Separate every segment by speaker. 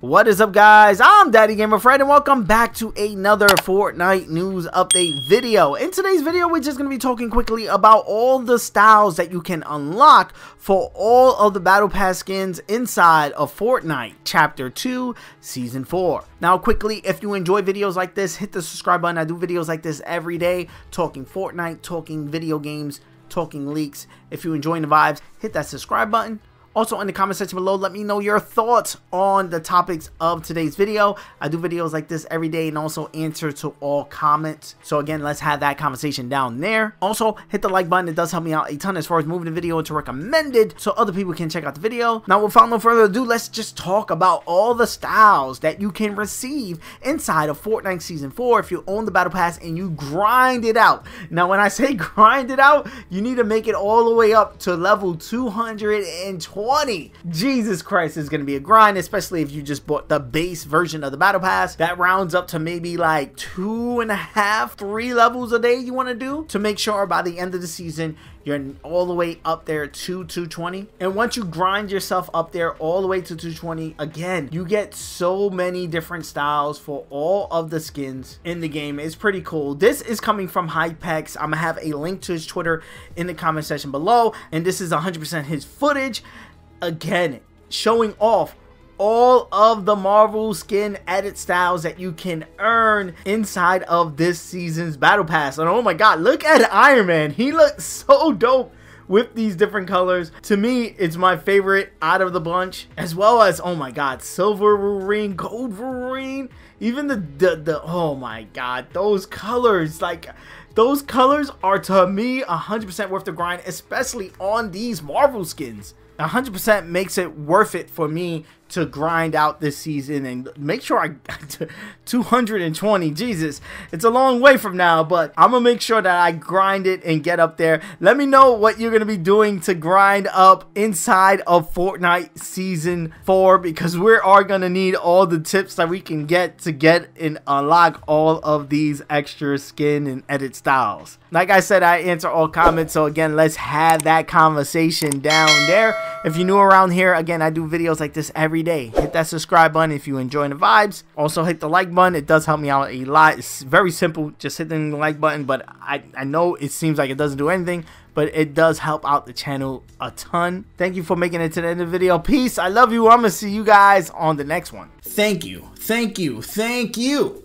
Speaker 1: What is up guys? I'm Daddy Gamer Fred and welcome back to another Fortnite news update video. In today's video we're just going to be talking quickly about all the styles that you can unlock for all of the Battle Pass skins inside of Fortnite Chapter 2 Season 4. Now quickly if you enjoy videos like this hit the subscribe button. I do videos like this every day talking Fortnite, talking video games, talking leaks. If you're enjoying the vibes hit that subscribe button also, in the comment section below, let me know your thoughts on the topics of today's video. I do videos like this every day and also answer to all comments. So again, let's have that conversation down there. Also, hit the like button. It does help me out a ton as far as moving the video into recommended so other people can check out the video. Now, without no further ado, let's just talk about all the styles that you can receive inside of Fortnite Season 4 if you own the Battle Pass and you grind it out. Now, when I say grind it out, you need to make it all the way up to level 220 20. Jesus Christ, is going to be a grind, especially if you just bought the base version of the Battle Pass. That rounds up to maybe like two and a half, three levels a day you want to do to make sure by the end of the season you're all the way up there to 220. And once you grind yourself up there all the way to 220, again, you get so many different styles for all of the skins in the game. It's pretty cool. This is coming from Hypex. I'm going to have a link to his Twitter in the comment section below. And this is 100% his footage again showing off all of the Marvel skin edit styles that you can earn inside of this season's Battle Pass. And oh my god, look at Iron Man. He looks so dope with these different colors. To me, it's my favorite out of the bunch. As well as, oh my god, Silver Wolverine, Gold Wolverine. Even the, the, the oh my god, those colors, like... Those colors are to me 100% worth the grind, especially on these Marvel skins. 100% makes it worth it for me to grind out this season and make sure I got to 220. Jesus, it's a long way from now, but I'm gonna make sure that I grind it and get up there. Let me know what you're gonna be doing to grind up inside of Fortnite Season 4 because we are gonna need all the tips that we can get to get and unlock all of these extra skin and edit styles. Like I said, I answer all comments, so again, let's have that conversation down there. If you're new around here, again, I do videos like this every day. Hit that subscribe button if you enjoy the vibes. Also hit the like button. It does help me out a lot. It's very simple. Just hitting the like button. But I, I know it seems like it doesn't do anything. But it does help out the channel a ton. Thank you for making it to the end of the video. Peace. I love you. I'm going to see you guys on the next one. Thank you. Thank you. Thank you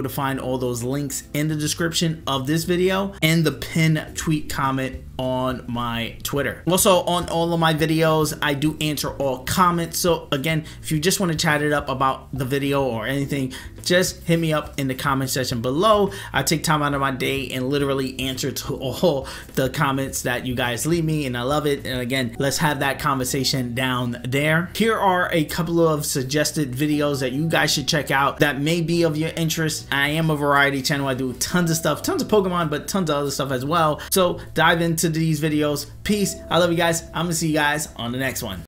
Speaker 1: to find all those links in the description of this video and the pin tweet comment on my Twitter. Also, on all of my videos, I do answer all comments. So again, if you just want to chat it up about the video or anything, just hit me up in the comment section below. I take time out of my day and literally answer to all the comments that you guys leave me and I love it. And again, let's have that conversation down there. Here are a couple of suggested videos that you guys should check out that may be of your interest. I am a variety channel. I do tons of stuff, tons of Pokemon, but tons of other stuff as well. So dive into these videos. Peace. I love you guys. I'm gonna see you guys on the next one.